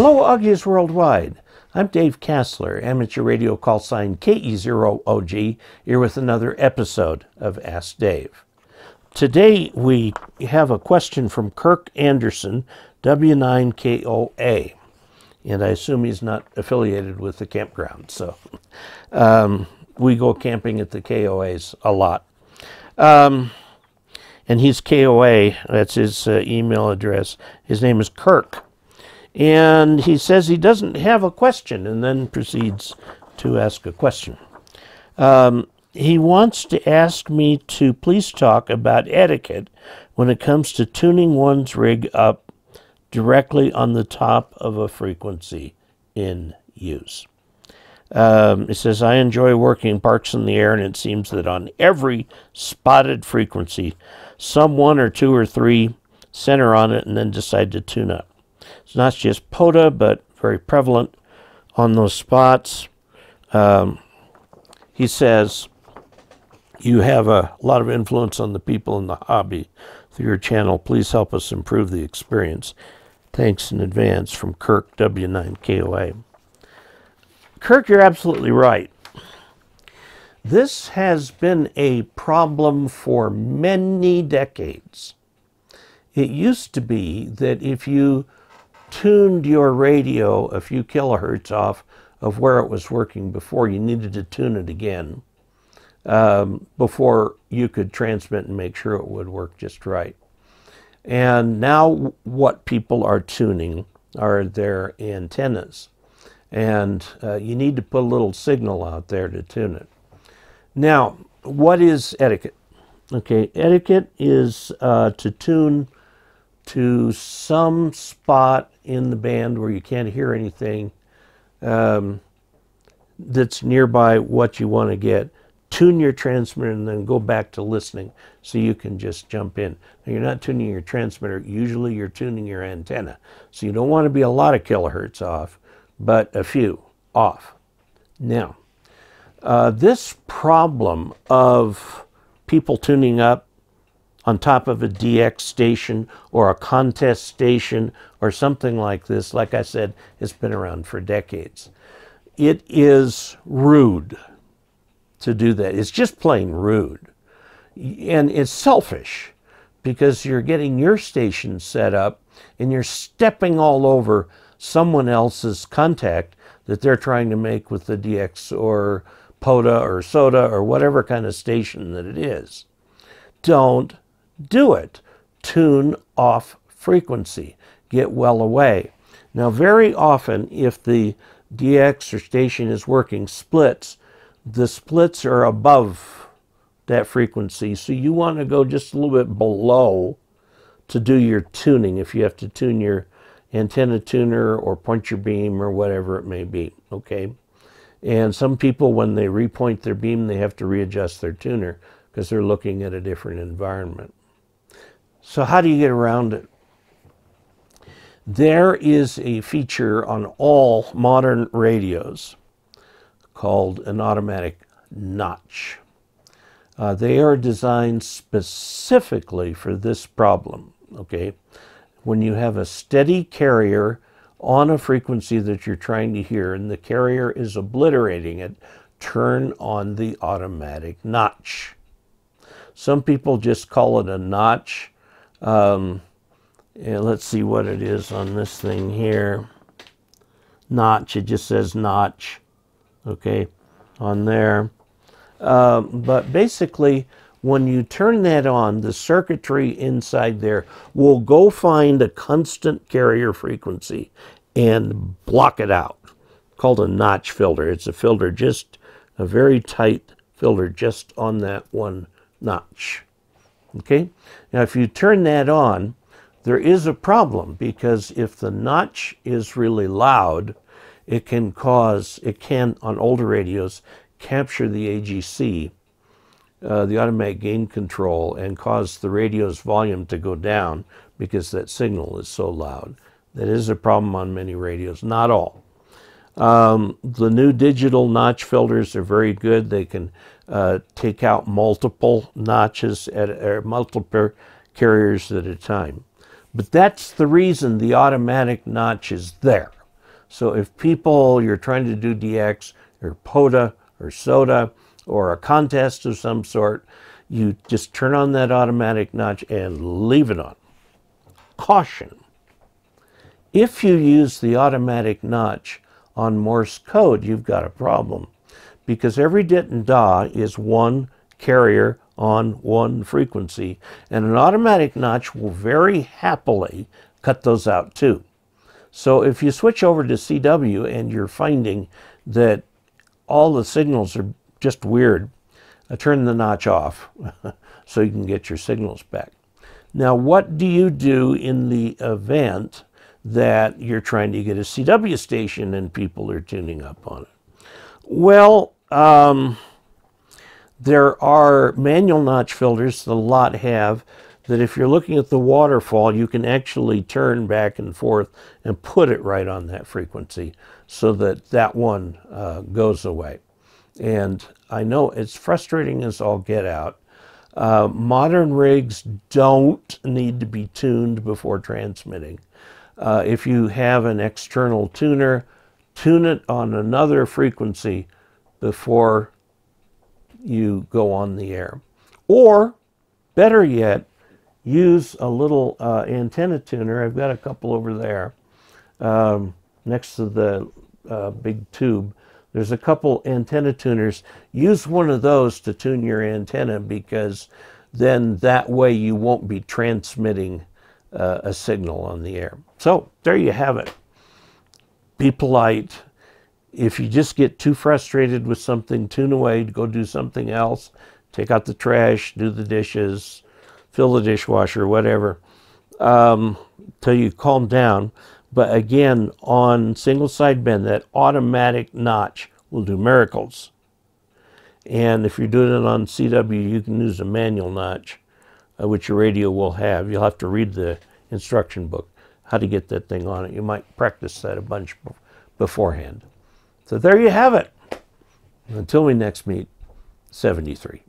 Hello, OGs Worldwide. I'm Dave Casler, amateur radio call sign KE0OG, here with another episode of Ask Dave. Today we have a question from Kirk Anderson, W9KOA, and I assume he's not affiliated with the campground, so um, we go camping at the KOAs a lot. Um, and he's KOA, that's his uh, email address. His name is Kirk. And he says he doesn't have a question and then proceeds to ask a question. Um, he wants to ask me to please talk about etiquette when it comes to tuning one's rig up directly on the top of a frequency in use. Um, it says, I enjoy working parks in the air, and it seems that on every spotted frequency, some one or two or three center on it and then decide to tune up. It's not just POTA, but very prevalent on those spots. Um, he says, You have a lot of influence on the people in the hobby through your channel. Please help us improve the experience. Thanks in advance from Kirk W9KOA. Kirk, you're absolutely right. This has been a problem for many decades. It used to be that if you tuned your radio a few kilohertz off of where it was working before, you needed to tune it again um, before you could transmit and make sure it would work just right. And now, what people are tuning are their antennas and uh, you need to put a little signal out there to tune it. Now, what is etiquette? Okay, etiquette is uh, to tune to some spot in the band where you can't hear anything um, that's nearby what you want to get. Tune your transmitter and then go back to listening so you can just jump in. Now, you're not tuning your transmitter, usually you're tuning your antenna. So you don't want to be a lot of kilohertz off but a few off. Now, uh, this problem of people tuning up on top of a DX station or a contest station or something like this, like I said, it's been around for decades. It is rude to do that. It's just plain rude. And it's selfish because you're getting your station set up and you're stepping all over someone else's contact that they're trying to make with the DX or POTA or SOTA or whatever kind of station that it is. Don't do it. Tune off frequency. Get well away. Now, very often, if the DX or station is working splits, the splits are above that frequency. So you want to go just a little bit below to do your tuning if you have to tune your antenna tuner or point your beam or whatever it may be, okay? And some people, when they repoint their beam, they have to readjust their tuner because they're looking at a different environment. So how do you get around it? There is a feature on all modern radios called an automatic notch. Uh, they are designed specifically for this problem, okay? when you have a steady carrier on a frequency that you're trying to hear and the carrier is obliterating it, turn on the automatic notch. Some people just call it a notch. Um, and let's see what it is on this thing here. Notch, it just says notch, okay, on there. Um, but basically, when you turn that on, the circuitry inside there will go find a constant carrier frequency and block it out. Called a notch filter. It's a filter just a very tight filter just on that one notch. Okay? Now if you turn that on, there is a problem because if the notch is really loud, it can cause, it can on older radios capture the AGC uh, the automatic gain control and cause the radio's volume to go down because that signal is so loud. That is a problem on many radios, not all. Um, the new digital notch filters are very good. They can uh, take out multiple notches at or multiple carriers at a time. But that's the reason the automatic notch is there. So if people, you're trying to do DX or POTA or SOTA or a contest of some sort, you just turn on that automatic notch and leave it on. Caution. If you use the automatic notch on Morse code, you've got a problem because every dit and da is one carrier on one frequency, and an automatic notch will very happily cut those out too. So if you switch over to CW and you're finding that all the signals are just weird, uh, turn the notch off so you can get your signals back. Now, what do you do in the event that you're trying to get a CW station and people are tuning up on it? Well, um, there are manual notch filters that a lot have that if you're looking at the waterfall, you can actually turn back and forth and put it right on that frequency so that that one uh, goes away. And I know it's frustrating as all get out. Uh, modern rigs don't need to be tuned before transmitting. Uh, if you have an external tuner, tune it on another frequency before you go on the air. Or, better yet, use a little uh, antenna tuner. I've got a couple over there um, next to the uh, big tube. There's a couple antenna tuners. Use one of those to tune your antenna because then that way you won't be transmitting uh, a signal on the air. So there you have it. Be polite. If you just get too frustrated with something, tune away, go do something else. Take out the trash, do the dishes, fill the dishwasher, whatever, um, till you calm down. But again, on single side band, that automatic notch will do miracles. And if you're doing it on CW, you can use a manual notch, uh, which your radio will have. You'll have to read the instruction book, how to get that thing on it. You might practice that a bunch beforehand. So there you have it. Until we next meet, 73.